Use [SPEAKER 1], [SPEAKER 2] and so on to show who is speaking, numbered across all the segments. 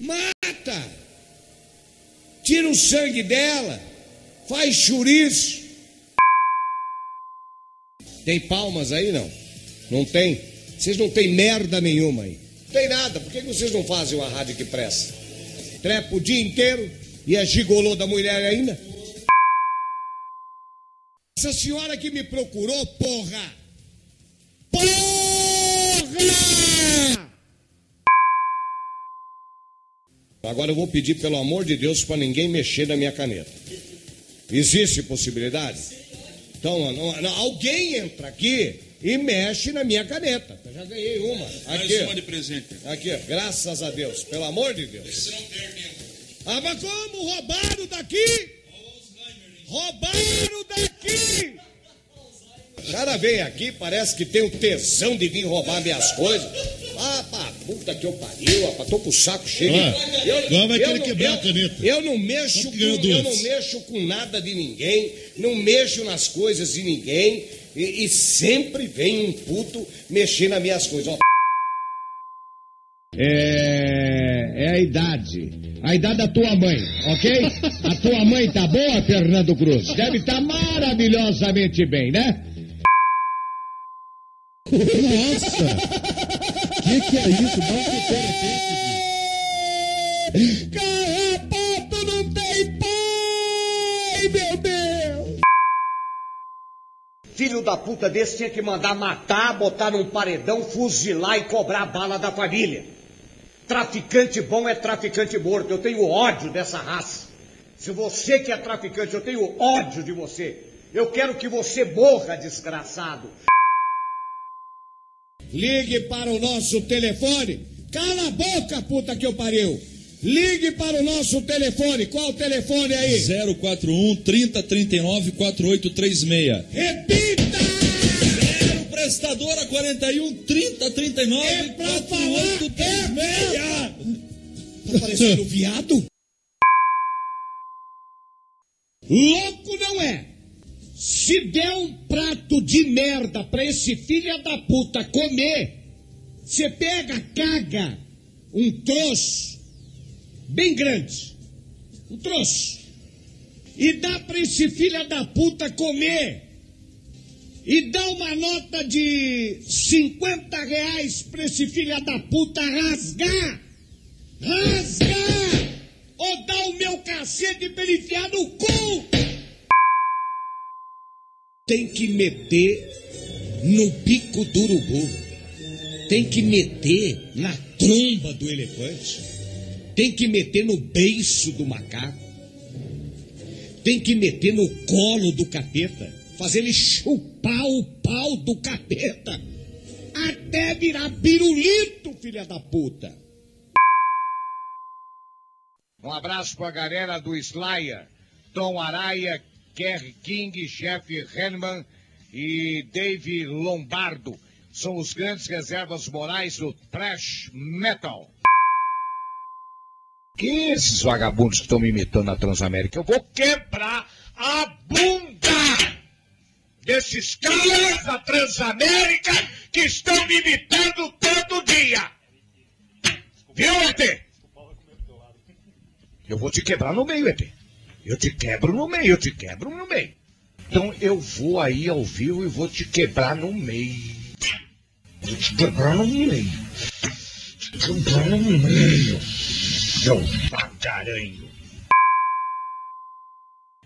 [SPEAKER 1] Mata! Tira o sangue dela, faz chouriço. Tem palmas aí não? Não tem? Vocês não têm merda nenhuma aí. Tem nada, por que vocês não fazem uma rádio que presta? Trepa o dia inteiro e é gigolô da mulher ainda? Essa senhora que me procurou! Porra! Agora eu vou pedir, pelo amor de Deus, para ninguém mexer na minha caneta. Existe possibilidade? Então, não, não, alguém entra aqui e mexe na minha caneta. Eu já ganhei uma. Aqui.
[SPEAKER 2] Mais uma de presente.
[SPEAKER 1] Aqui, graças a Deus, pelo amor de Deus. Ah, mas como? Roubaram daqui? Roubaram daqui! O cara vem aqui, parece que tem o tesão de vir roubar minhas coisas. Puta que eu pariu, rapaz, tô com o saco cheio.
[SPEAKER 3] Ah, agora vai querer quebrar
[SPEAKER 1] eu-
[SPEAKER 3] a caneta.
[SPEAKER 1] Eu não mexo com, eu não mexo com nada de ninguém, não mexo nas coisas de ninguém e, e sempre vem um puto mexer nas minhas coisas. Ó,
[SPEAKER 4] É, é a idade. A idade da tua mãe, ok? A tua mãe tá boa, Fernando Cruz? Deve estar maravilhosamente bem, né?
[SPEAKER 3] Nossa! Que que é isso? Não que
[SPEAKER 1] Carrapato não tem pai, meu Deus! Filho da puta desse tinha que mandar matar, botar num paredão, fuzilar e cobrar a bala da família. Traficante bom é traficante morto. Eu tenho ódio dessa raça. Se você que é traficante, eu tenho ódio de você. Eu quero que você morra, desgraçado. Ligue para o nosso telefone. Cala a boca, puta que eu pariu. Ligue para o nosso telefone. Qual o telefone aí?
[SPEAKER 2] 041 3039 4836.
[SPEAKER 1] Repita!
[SPEAKER 2] Zero prestadora 41 3039
[SPEAKER 1] É pra falar, é
[SPEAKER 2] 4836.
[SPEAKER 1] Tá parecendo viado? Louco não é. Se der um prato de merda pra esse filho da puta comer, você pega, caga um troço bem grande, um troço, e dá pra esse filho da puta comer, e dá uma nota de 50 reais pra esse filho da puta rasgar, rasgar, ou dá o meu cacete pra ele enfiar no cu. Tem que meter no bico do urubu. Tem que meter na tromba do elefante. Tem que meter no beiço do macaco. Tem que meter no colo do capeta. Fazer ele chupar o pau do capeta. Até virar pirulito, filha da puta. Um abraço pra galera do Slayer, Tom Araia, Kerry King, Jeff Henman e Dave Lombardo. São os grandes reservas morais do thrash metal. Quem é esses vagabundos que estão me imitando na Transamérica? Eu vou quebrar a bunda desses caras da Transamérica que estão me imitando todo dia. Viu, ET? Eu vou te quebrar no meio, ET. Eu te quebro no meio, eu te quebro no meio. Então eu vou aí ao vivo e vou te quebrar no meio. Vou te quebrar no meio. Te quebrar no meio. Seu bagaranho.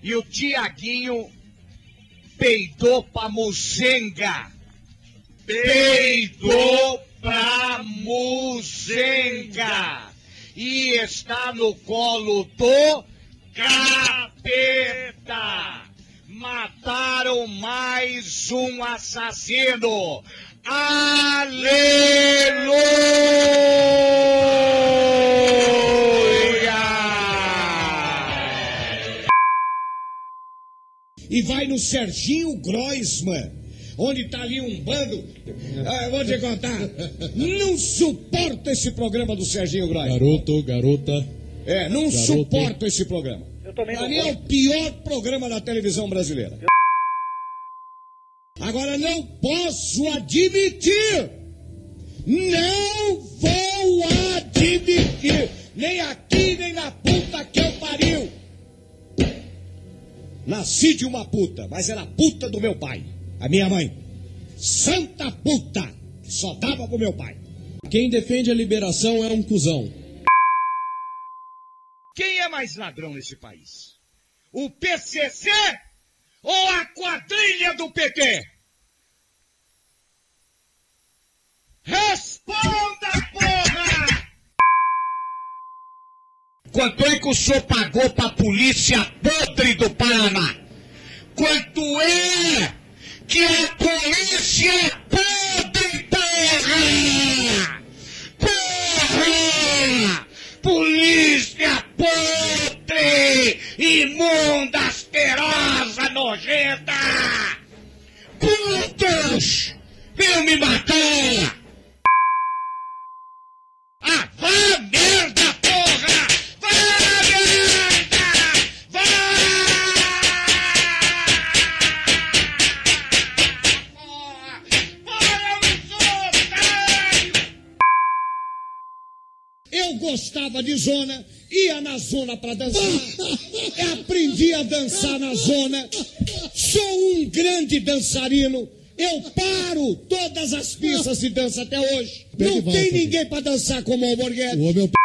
[SPEAKER 1] E o Tiaguinho peidou pra muzenga. Peidou pra muzenga. E está no colo do capeta. Mataram mais um assassino. Aleluia! E vai no Serginho Groisman, onde tá ali um bando. Ah, eu vou te contar. Não suporto esse programa do Serginho Groisman.
[SPEAKER 3] Garoto, garota.
[SPEAKER 1] É, não
[SPEAKER 3] Garoto.
[SPEAKER 1] suporto esse programa. Pra mim é o pior programa da televisão brasileira. Agora não posso admitir, não vou admitir Nem aqui, nem na puta que eu pariu. Nasci de uma puta, mas era a puta do meu pai, a minha mãe. Santa puta, que só dava pro meu pai.
[SPEAKER 5] Quem defende a liberação é um cuzão.
[SPEAKER 1] Mais ladrão nesse país? O PCC ou a quadrilha do PT? Responda, porra! Quanto é que o senhor pagou pra polícia podre do Paraná? Quanto é que a polícia é podre, porra? Porra! Polícia podre! Imunda, asquerosa, nojenta! Putos! Venham me matar! Ah, merda, porra! Vá merda! Vá! Porra! Porra, eu! Eu gostava de zona, ia na zona pra dançar, aprendi a dançar na zona, sou um grande dançarino, eu paro todas as pistas de dança até hoje. Não tem ninguém pra dançar como o Alborguete.
[SPEAKER 3] O homem é.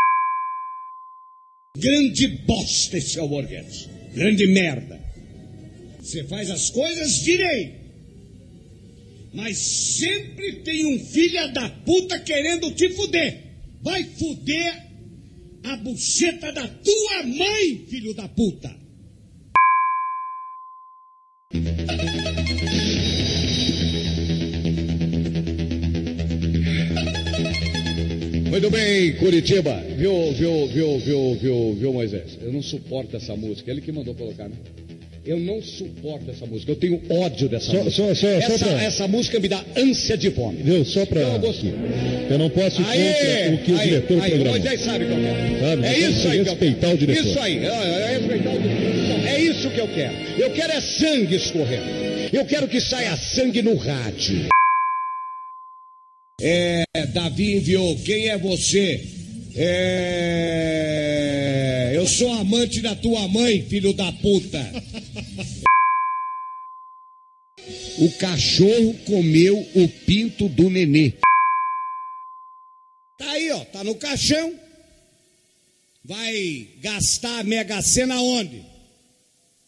[SPEAKER 1] Grande bosta esse Alborguete. Grande merda. Você faz as coisas direito. Mas sempre tem um filho da puta querendo te fuder. Vai fuder a buceta da tua mãe, filho da puta.
[SPEAKER 4] Muito bem, Curitiba. Viu, viu, viu, viu, viu, viu, Moisés? Eu não suporto essa música. Ele que mandou colocar, né? Eu não suporto essa música. Eu tenho ódio dessa
[SPEAKER 3] Só-
[SPEAKER 4] música.
[SPEAKER 3] só- só-
[SPEAKER 4] essa,
[SPEAKER 3] pra-
[SPEAKER 4] essa música me dá ânsia de fome.
[SPEAKER 3] Viu? Só pra.
[SPEAKER 4] Não, Augusto.
[SPEAKER 3] Eu não posso ir contra o que o
[SPEAKER 4] aí,
[SPEAKER 3] diretor
[SPEAKER 4] aí, o
[SPEAKER 3] programou.
[SPEAKER 4] Moisés sabe o que eu quero.
[SPEAKER 3] Sabe,
[SPEAKER 4] é isso aí que eu
[SPEAKER 3] respeitar
[SPEAKER 4] quero.
[SPEAKER 3] o diretor.
[SPEAKER 4] Isso aí, é, é respeitar o diretor. É isso que eu quero. Eu quero é sangue escorrendo. Eu quero que saia sangue no rádio. É, Davi enviou. Quem é você? É. Eu sou amante da tua mãe, filho da puta. O cachorro comeu o pinto do nenê. Tá aí, ó, tá no caixão. Vai gastar a Mega Sena onde?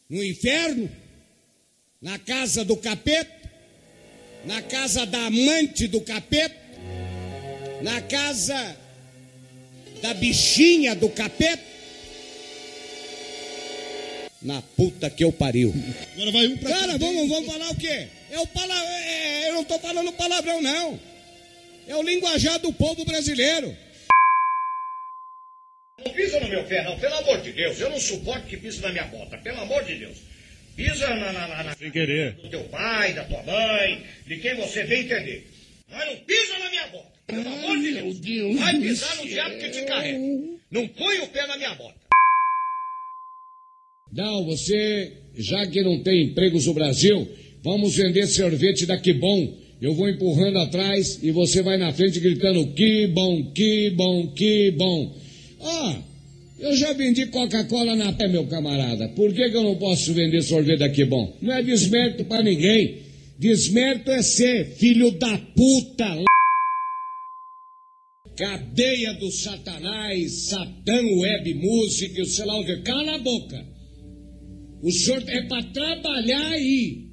[SPEAKER 4] No inferno? Na casa do capeta? Na casa da amante do capeta? Na casa da bichinha do capeta? Na puta que eu pariu.
[SPEAKER 3] Agora vai um pra
[SPEAKER 4] Cara, vamos, vamos falar o quê? É o pala... é- eu não tô falando palavrão, não. É o linguajar do povo brasileiro.
[SPEAKER 1] Não pisa no meu pé, não, pelo amor de Deus. Eu não suporto que pisa na minha bota, pelo amor de Deus. Pisa na, na, na, na-
[SPEAKER 3] Sem querer.
[SPEAKER 1] do teu pai, da tua mãe, de quem você bem entender. Mas não pisa na minha bota, pelo amor de Deus. Vai pisar no diabo que te carrega. Não põe o pé na minha bota.
[SPEAKER 4] Não, você, já que não tem empregos no Brasil, vamos vender sorvete da Que Bom. Eu vou empurrando atrás e você vai na frente gritando que bom, que bom, que bom. Ó, eu já vendi Coca-Cola na pé, meu camarada. Por que, que eu não posso vender sorvete da Que Bom? Não é desmérito pra ninguém. Desmérito é ser filho da puta. Cadeia do Satanás, Satã Web Music, sei lá o que. Cala a boca. O senhor é para trabalhar aí.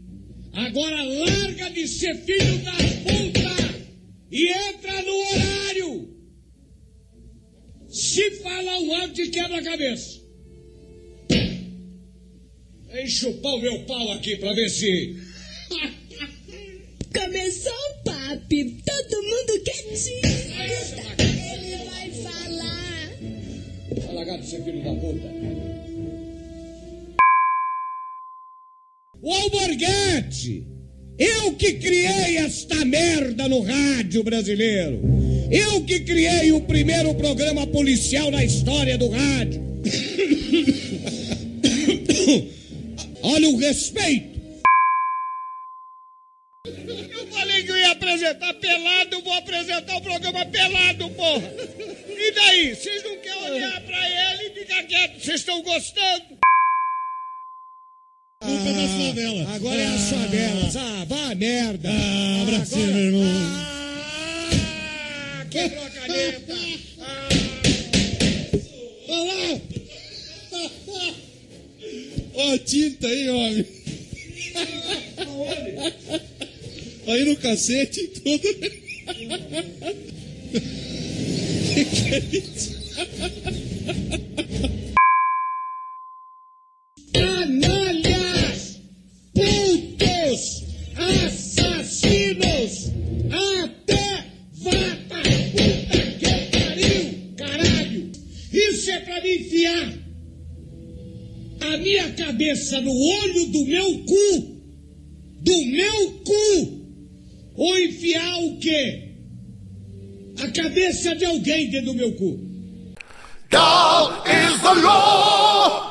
[SPEAKER 4] Agora larga de ser filho da puta e entra no horário. Se falar um ano de quebra-cabeça. Enche o pau meu pau aqui pra ver se.
[SPEAKER 6] Começou o papi, todo mundo quietinho. Ele vai falar.
[SPEAKER 4] Fala, gato, ser filho da puta. Alborguete! Eu que criei esta merda no rádio brasileiro. Eu que criei o primeiro programa policial na história do rádio. Olha o respeito. Eu falei que eu ia apresentar pelado, vou apresentar o programa pelado, porra. E daí? Vocês não querem olhar
[SPEAKER 1] certo? Vocês estão gostando?
[SPEAKER 2] Culpa das favelas.
[SPEAKER 1] Agora é as favelas. Ah, vá a merda.
[SPEAKER 2] Ah, Brasil,
[SPEAKER 1] Agora-
[SPEAKER 2] meu irmão.
[SPEAKER 1] Ah, quebrou a caneta. Ah.
[SPEAKER 2] Olha lá! Ó, tinta aí, homem. Aí no cacete e tudo. que que é isso?
[SPEAKER 1] é para me enfiar a minha cabeça no olho do meu cu, do meu cu, ou enfiar o quê? A cabeça de alguém dentro do meu cu.
[SPEAKER 7] God is the Lord.